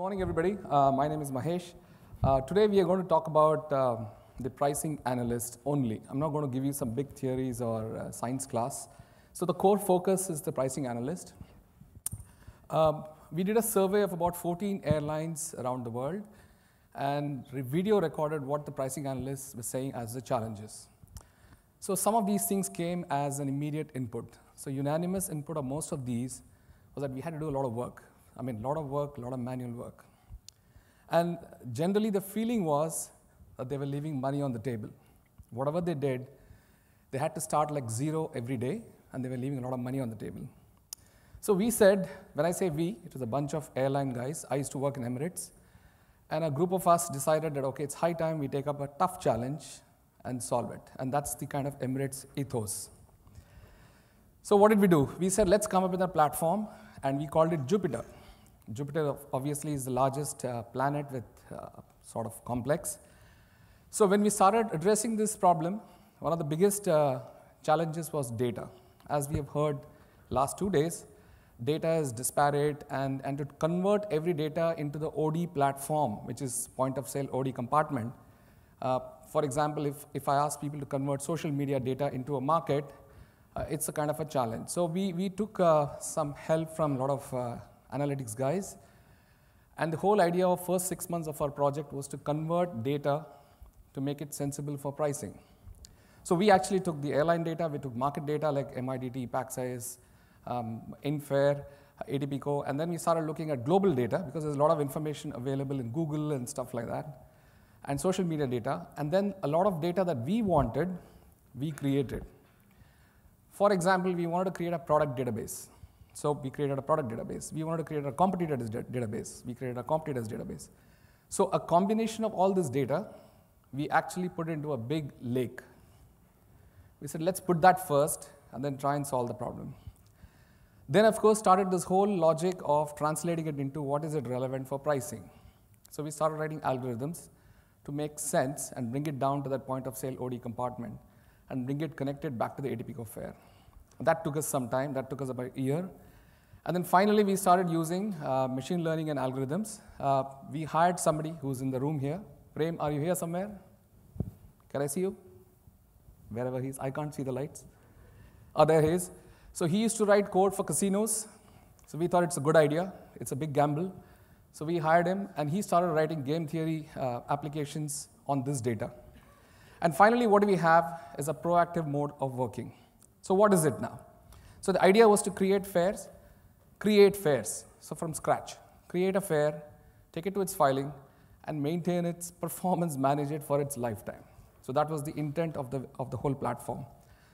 morning, everybody. Uh, my name is Mahesh. Uh, today, we are going to talk about uh, the pricing analyst only. I'm not going to give you some big theories or uh, science class. So the core focus is the pricing analyst. Um, we did a survey of about 14 airlines around the world and video recorded what the pricing analysts were saying as the challenges. So some of these things came as an immediate input. So unanimous input of most of these was that we had to do a lot of work. I mean, a lot of work, a lot of manual work. And generally, the feeling was that they were leaving money on the table. Whatever they did, they had to start like zero every day, and they were leaving a lot of money on the table. So we said, when I say we, it was a bunch of airline guys. I used to work in Emirates. And a group of us decided that, okay, it's high time we take up a tough challenge and solve it. And that's the kind of Emirates ethos. So what did we do? We said, let's come up with a platform, and we called it Jupiter. Jupiter obviously is the largest uh, planet with uh, sort of complex. So when we started addressing this problem, one of the biggest uh, challenges was data. As we have heard last two days, data is disparate, and, and to convert every data into the OD platform, which is point of sale OD compartment. Uh, for example, if, if I ask people to convert social media data into a market, uh, it's a kind of a challenge. So we, we took uh, some help from a lot of analytics guys. And the whole idea of first six months of our project was to convert data to make it sensible for pricing. So we actually took the airline data, we took market data like MIDT, PaxIS, um, Infare, ATPCO, and then we started looking at global data because there's a lot of information available in Google and stuff like that, and social media data. And then a lot of data that we wanted, we created. For example, we wanted to create a product database. So we created a product database. We wanted to create a competitors database. We created a competitors database. So a combination of all this data, we actually put it into a big lake. We said, let's put that first and then try and solve the problem. Then, of course, started this whole logic of translating it into what is it relevant for pricing. So we started writing algorithms to make sense and bring it down to that point of sale OD compartment and bring it connected back to the ATPCO fare. That took us some time, that took us about a year. And then finally, we started using uh, machine learning and algorithms. Uh, we hired somebody who's in the room here. Prem, are you here somewhere? Can I see you? Wherever he is. I can't see the lights. Oh, there he is. So he used to write code for casinos. So we thought it's a good idea. It's a big gamble. So we hired him, and he started writing game theory uh, applications on this data. And finally, what we have is a proactive mode of working. So what is it now? So the idea was to create fares, create fares, so from scratch. Create a fare, take it to its filing, and maintain its performance, manage it for its lifetime. So that was the intent of the, of the whole platform.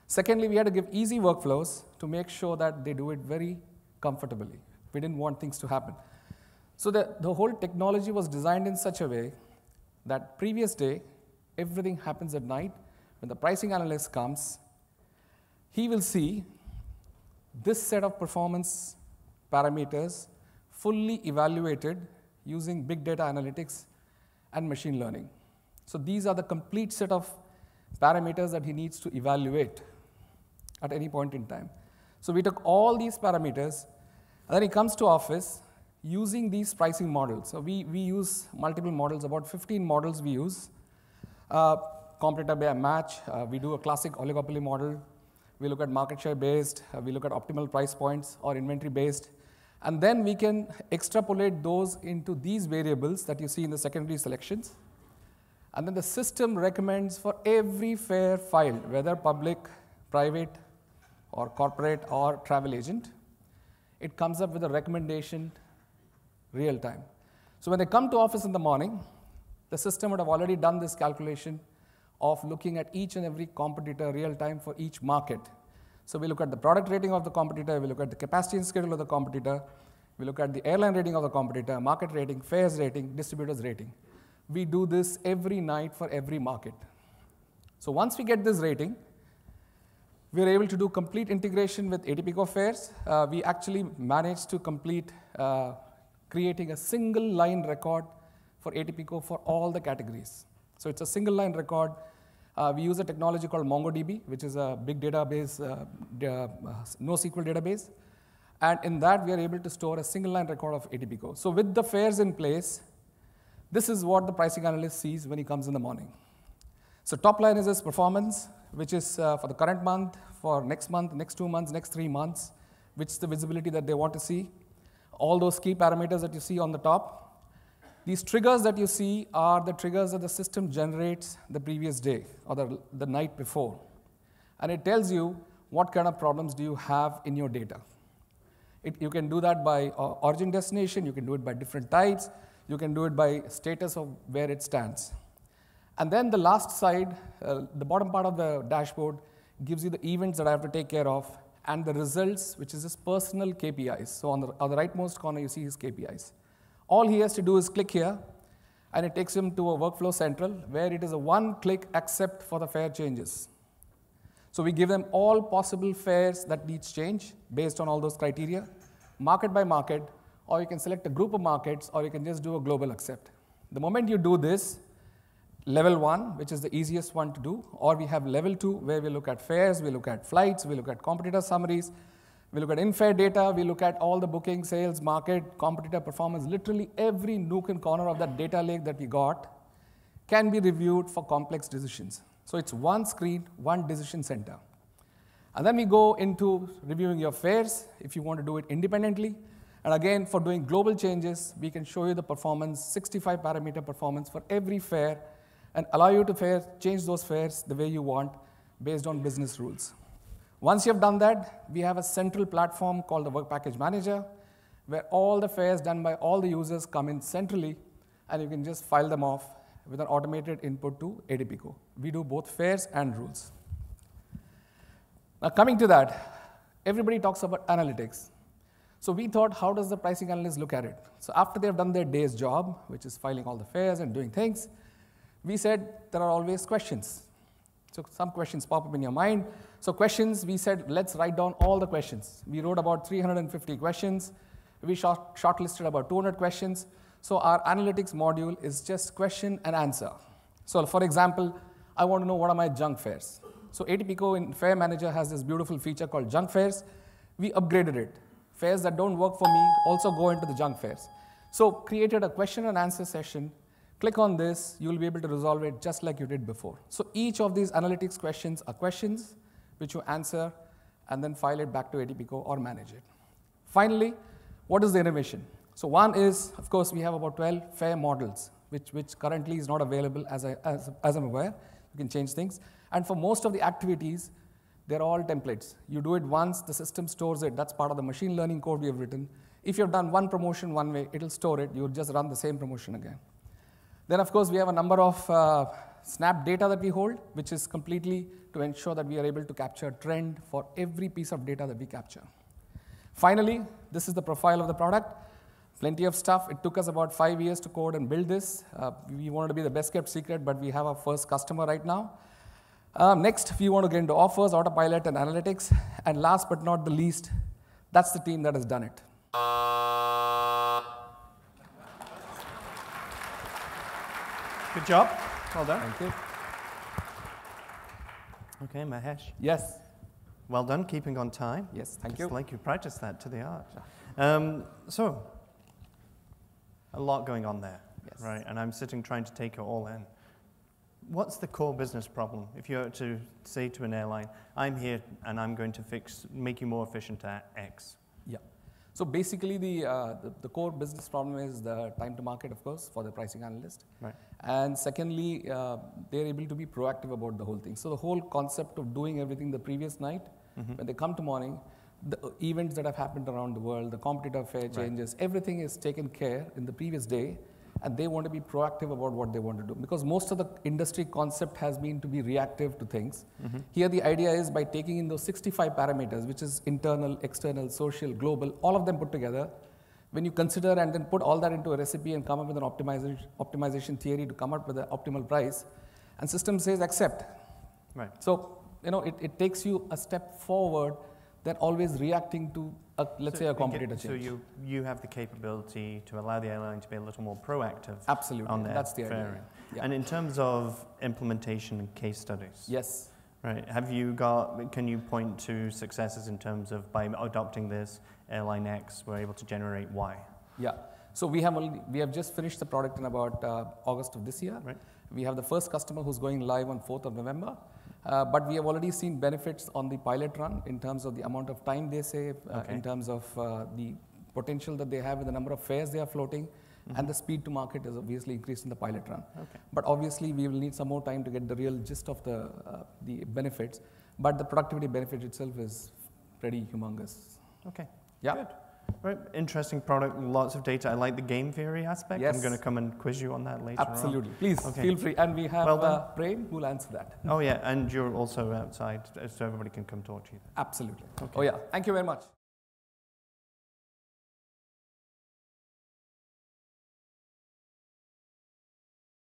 Secondly, we had to give easy workflows to make sure that they do it very comfortably. We didn't want things to happen. So the, the whole technology was designed in such a way that previous day, everything happens at night. When the pricing analyst comes, he will see this set of performance parameters fully evaluated using big data analytics and machine learning. So these are the complete set of parameters that he needs to evaluate at any point in time. So we took all these parameters, and then he comes to office using these pricing models. So we, we use multiple models, about 15 models we use. Uh, competitor match, uh, we do a classic oligopoly model, we look at market share based, uh, we look at optimal price points or inventory based, and then we can extrapolate those into these variables that you see in the secondary selections. And then the system recommends for every fare filed, whether public, private, or corporate, or travel agent, it comes up with a recommendation real time. So when they come to office in the morning, the system would have already done this calculation of looking at each and every competitor real time for each market. So we look at the product rating of the competitor, we look at the capacity and schedule of the competitor, we look at the airline rating of the competitor, market rating, fares rating, distributors rating. We do this every night for every market. So once we get this rating, we are able to do complete integration with ATPCO fares. Uh, we actually managed to complete uh, creating a single line record for ATPCO for all the categories. So it's a single line record. Uh, we use a technology called MongoDB, which is a big database, uh, uh, NoSQL database. And in that, we are able to store a single line record of ATPCO. So with the fares in place, this is what the pricing analyst sees when he comes in the morning. So top line is his performance, which is uh, for the current month, for next month, next two months, next three months, which is the visibility that they want to see. All those key parameters that you see on the top. These triggers that you see are the triggers that the system generates the previous day or the, the night before. And it tells you what kind of problems do you have in your data. It, you can do that by uh, origin destination, you can do it by different types, you can do it by status of where it stands. And then the last side, uh, the bottom part of the dashboard, gives you the events that I have to take care of and the results, which is his personal KPIs. So on the, on the rightmost corner, you see his KPIs. All he has to do is click here, and it takes him to a workflow central where it is a one click accept for the fare changes. So we give them all possible fares that needs change based on all those criteria, market by market, or you can select a group of markets, or you can just do a global accept. The moment you do this, level one, which is the easiest one to do, or we have level two, where we look at fares, we look at flights, we look at competitor summaries, we look at Infare data, we look at all the booking, sales, market, competitor performance, literally every nook and corner of that data lake that we got can be reviewed for complex decisions. So it's one screen, one decision center. And then we go into reviewing your fares if you want to do it independently. And again, for doing global changes, we can show you the performance, 65 parameter performance for every fare, and allow you to fare, change those fares the way you want based on business rules. Once you have done that, we have a central platform called the Work Package Manager, where all the fares done by all the users come in centrally, and you can just file them off with an automated input to ATPCO. We do both fares and rules. Now, coming to that, everybody talks about analytics. So we thought, how does the pricing analyst look at it? So after they've done their day's job, which is filing all the fares and doing things, we said there are always questions. So some questions pop up in your mind. So questions, we said, let's write down all the questions. We wrote about 350 questions. We short shortlisted about 200 questions. So our analytics module is just question and answer. So for example, I want to know what are my junk fares. So ATPCO in Fare Manager has this beautiful feature called junk fares. We upgraded it. Fares that don't work for me also go into the junk fares. So created a question and answer session Click on this, you'll be able to resolve it just like you did before. So each of these analytics questions are questions which you answer and then file it back to ATPCO or manage it. Finally, what is the innovation? So one is, of course, we have about 12 fare models, which, which currently is not available as, I, as, as I'm aware. You can change things. And for most of the activities, they're all templates. You do it once, the system stores it. That's part of the machine learning code we have written. If you've done one promotion one way, it'll store it. You'll just run the same promotion again. Then, of course, we have a number of uh, snap data that we hold, which is completely to ensure that we are able to capture trend for every piece of data that we capture. Finally, this is the profile of the product. Plenty of stuff. It took us about five years to code and build this. Uh, we wanted to be the best kept secret, but we have our first customer right now. Um, next, we want to get into offers, autopilot, and analytics. And last but not the least, that's the team that has done it. Good job. Well done. Thank you. Okay, Mahesh. Yes. Well done, keeping on time. Yes, thank you. it's you. like you practiced that to the art. Um, so, a lot going on there, Yes. right? And I'm sitting trying to take it all in. What's the core business problem? If you were to say to an airline, I'm here and I'm going to fix, make you more efficient at X. Yeah. So basically, the, uh, the, the, core business problem is the time to market, of course, for the pricing analyst. Right. And secondly, uh, they're able to be proactive about the whole thing. So the whole concept of doing everything the previous night, mm-hmm. when they come to morning, the events that have happened around the world, the competitor fare changes, right. everything is taken care in the previous day and they want to be proactive about what they want to do because most of the industry concept has been to be reactive to things mm-hmm. here the idea is by taking in those 65 parameters which is internal external social global all of them put together when you consider and then put all that into a recipe and come up with an optimization, optimization theory to come up with an optimal price and system says accept right so you know it, it takes you a step forward than always reacting to a, let's so say a competitor again, change. So you, you have the capability to allow the airline to be a little more proactive. Absolutely, on that's the idea. Yeah. And in terms of implementation and case studies. Yes. Right. Have you got, can you point to successes in terms of by adopting this, airline X were able to generate Y? Yeah. So we have already, we have just finished the product in about uh, August of this year. Right. We have the first customer who's going live on 4th of November. Uh, but we have already seen benefits on the pilot run in terms of the amount of time they save, uh, Okay. in terms of uh, the potential that they have with the number of fares they are floating, and the speed to market is obviously increased in the pilot run. Okay. But obviously, we will need some more time to get the real gist of the, uh, the benefits. But the productivity benefit itself is pretty humongous. Okay. Yeah. Good. Right. Interesting product, lots of data. I like the game theory aspect. Yes. I'm going to come and quiz you on that later on. Absolutely. Please Okay. feel free. And we have Well done. uh, Prem who will answer that. Oh, yeah. And you're also outside, so everybody can come talk to you. Absolutely. Okay. Oh, yeah. Thank you very much.